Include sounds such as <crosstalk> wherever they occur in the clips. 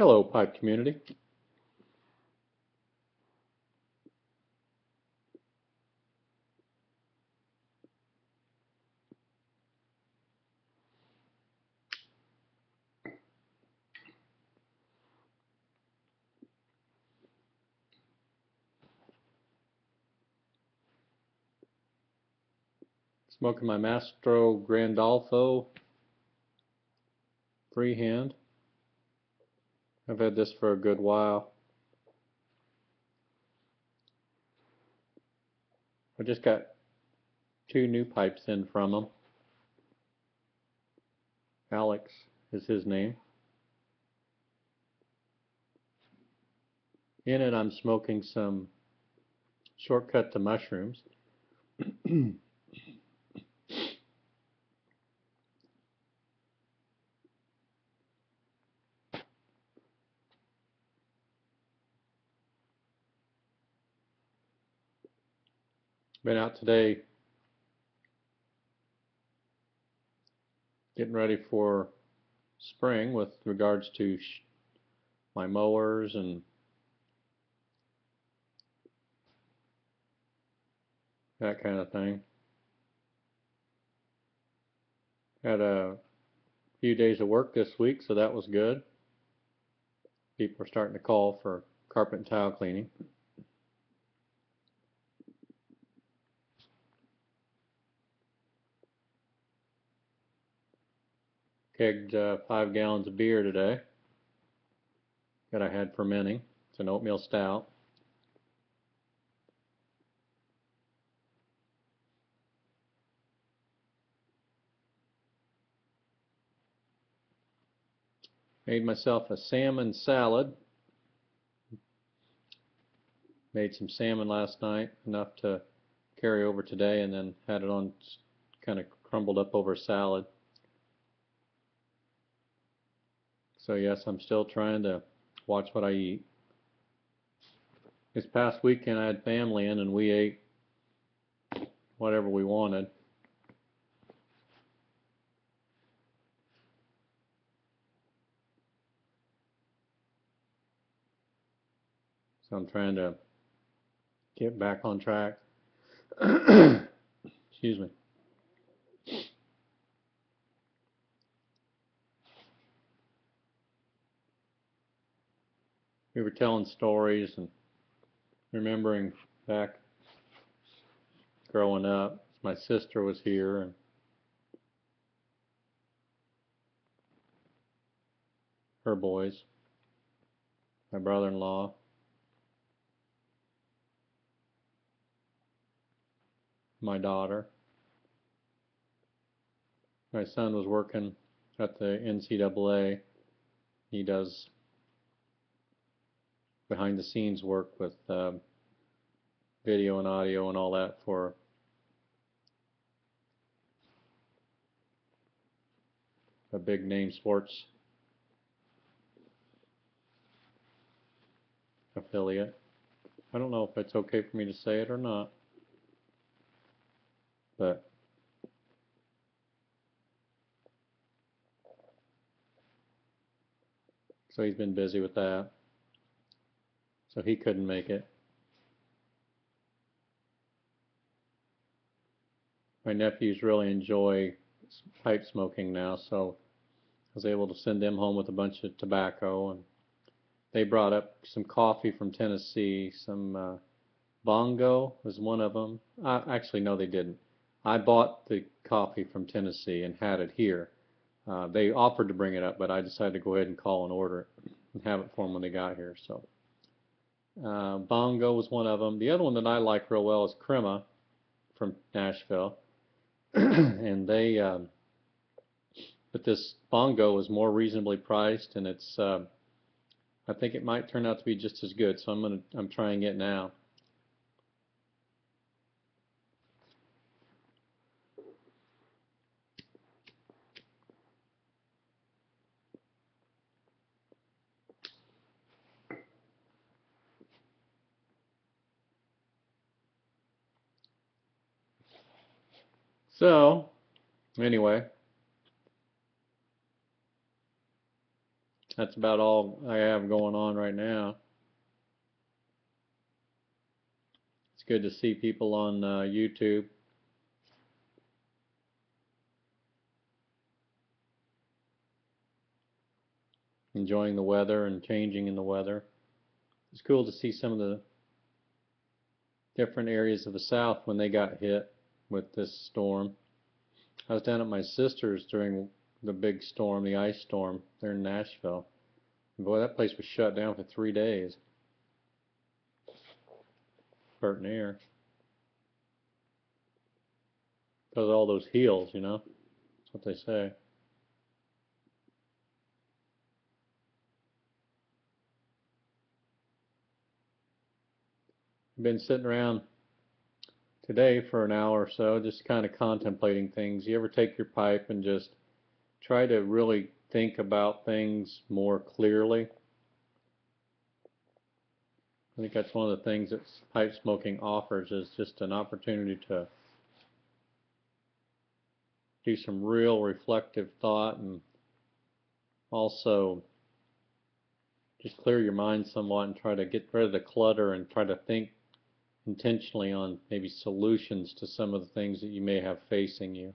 Hello, pipe community. Smoking my Mastro Grandolfo freehand. I've had this for a good while. I just got two new pipes in from him. Alex is his name. In it, I'm smoking some shortcut to mushrooms. <clears throat> Been out today getting ready for spring with regards to my mowers and that kind of thing. Had a few days of work this week, so that was good. People are starting to call for carpet and tile cleaning. Kegged uh, five gallons of beer today that I had fermenting. It's an oatmeal stout. Made myself a salmon salad. Made some salmon last night, enough to carry over today, and then had it on kind of crumbled up over salad. So yes, I'm still trying to watch what I eat. This past weekend I had family in and we ate whatever we wanted. So I'm trying to get back on track. <coughs> Excuse me. We were telling stories and remembering back growing up. My sister was here and her boys, my brother-in-law, my daughter. My son was working at the NCAA. He does behind the scenes work with um, video and audio and all that for a big name sports affiliate. I don't know if it's okay for me to say it or not, but so he's been busy with that so he couldn't make it. My nephews really enjoy pipe smoking now, so I was able to send them home with a bunch of tobacco, and they brought up some coffee from Tennessee. Some uh, Bongo was one of them. Uh, actually, no, they didn't. I bought the coffee from Tennessee and had it here. Uh, they offered to bring it up, but I decided to go ahead and call and order it and have it for them when they got here. So. Uh, Bongo was one of them. The other one that I like real well is Crema from Nashville. <clears throat> and they, um, but this Bongo is more reasonably priced, and it's, uh, I think it might turn out to be just as good. So I'm gonna, I'm trying it now. So, anyway, that's about all I have going on right now. It's good to see people on uh, YouTube. Enjoying the weather and changing in the weather. It's cool to see some of the different areas of the South when they got hit with this storm. I was down at my sister's during the big storm, the ice storm there in Nashville. Boy, that place was shut down for three days. Burton air. Because of all those heels, you know. That's what they say. Been sitting around today for an hour or so, just kind of contemplating things. You ever take your pipe and just try to really think about things more clearly? I think that's one of the things that pipe smoking offers is just an opportunity to do some real reflective thought and also just clear your mind somewhat and try to get rid of the clutter and try to think intentionally on maybe solutions to some of the things that you may have facing you.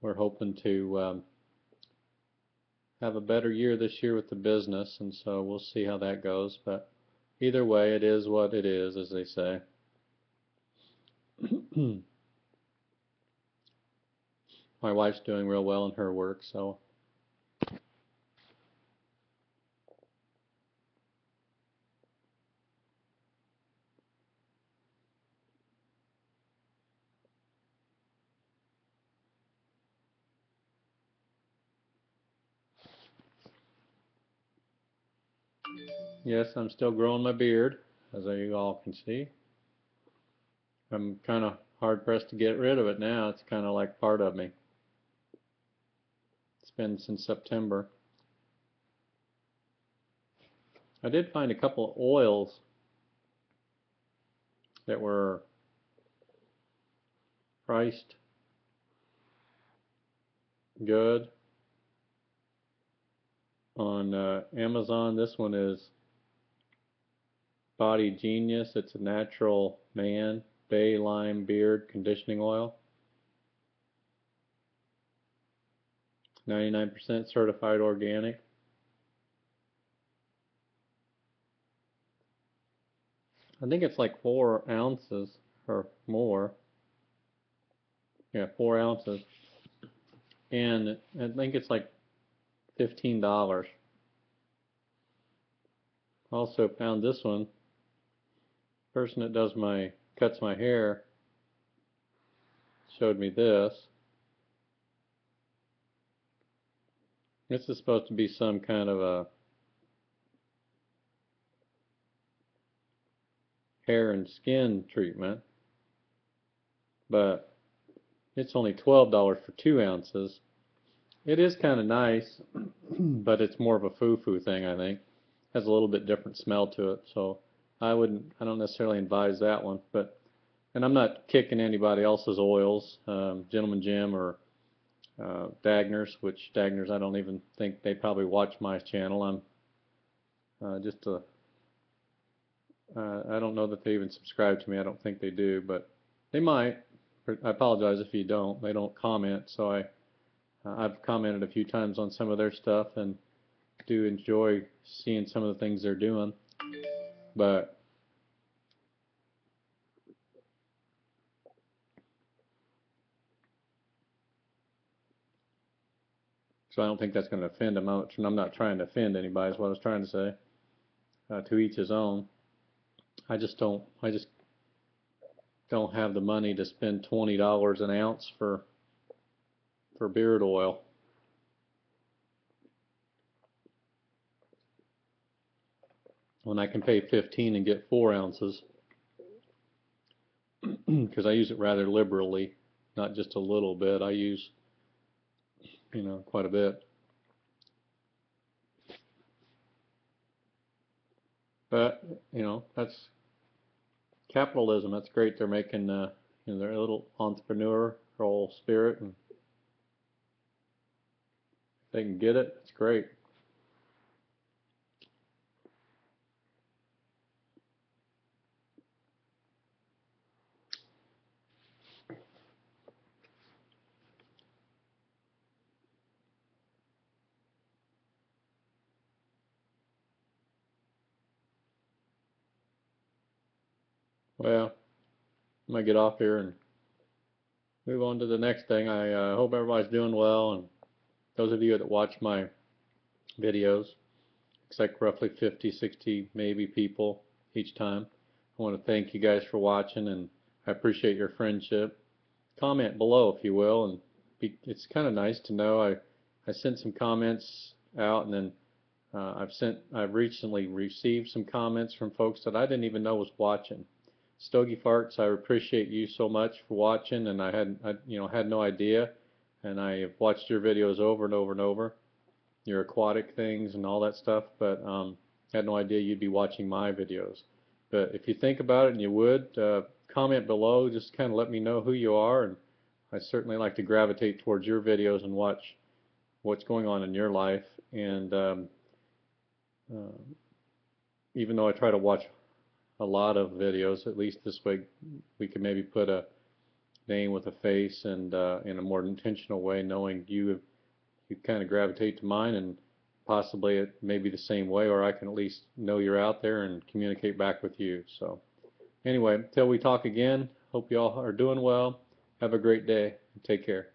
We're hoping to um, have a better year this year with the business, and so we'll see how that goes. But either way, it is what it is, as they say. Hmm. My wife's doing real well in her work, so yes, I'm still growing my beard, as you all can see. I'm kind of hard pressed to get rid of it now. It's kind of like part of me. It's been since September. I did find a couple of oils that were priced good on uh, Amazon. This one is Body Genius. It's a natural man Bay Lime Beard Conditioning Oil. 99% certified organic. I think it's like four ounces or more. Yeah, four ounces. And I think it's like $15. Also found this one. Person that does my cuts my hair showed me this. This is supposed to be some kind of a hair and skin treatment, but it's only $12 for two ounces. It is kind of nice, <clears throat> but it's more of a foo-foo thing, I think. Has a little bit different smell to it, so I wouldn't, I don't necessarily advise that one, but, and I'm not kicking anybody else's oils, um, Gentleman Jim or uh, Dagners, which Dagners I don't even think they probably watch my channel. I'm uh, just a, uh, I don't know that they even subscribe to me. I don't think they do, but they might. I apologize if you don't. They don't comment, so I, uh, I've commented a few times on some of their stuff and do enjoy seeing some of the things they're doing. But so I don't think that's going to offend them much, and I'm not trying to offend anybody. Is what I was trying to say. Uh, to each his own. I just don't. I just don't have the money to spend twenty dollars an ounce for for beard oil. When I can pay 15 and get 4 ounces <clears throat> because I use it rather liberally, not just a little bit. I use, you know, quite a bit. But you know, that's capitalism. That's great. They're making uh, you know, their little entrepreneurial spirit, and they can get it, it's great. Well, I'm gonna get off here and move on to the next thing. I uh, hope everybody's doing well, and those of you that watch my videos, it's like roughly 50, 60 maybe people each time. I want to thank you guys for watching, and I appreciate your friendship. Comment below if you will, and be, it's kind of nice to know. I I sent some comments out, and then uh, I've sent I've recently received some comments from folks that I didn't even know was watching. Stogie Farts, I appreciate you so much for watching, and I had, I, you know, had no idea, and I have watched your videos over and over and over, your aquatic things and all that stuff, but um, had no idea you'd be watching my videos. But if you think about it and you would, uh, comment below, just kind of let me know who you are, and I certainly like to gravitate towards your videos and watch what's going on in your life, and um, uh, even though I try to watch a lot of videos. At least this way we can maybe put a name with a face and uh, in a more intentional way, knowing you you kind of gravitate to mine and possibly it may be the same way, or I can at least know you're out there and communicate back with you. So anyway, until we talk again, hope you all are doing well. Have a great day. Take care.